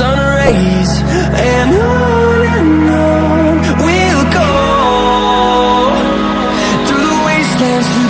sun rays and on and on we'll go through the wastelands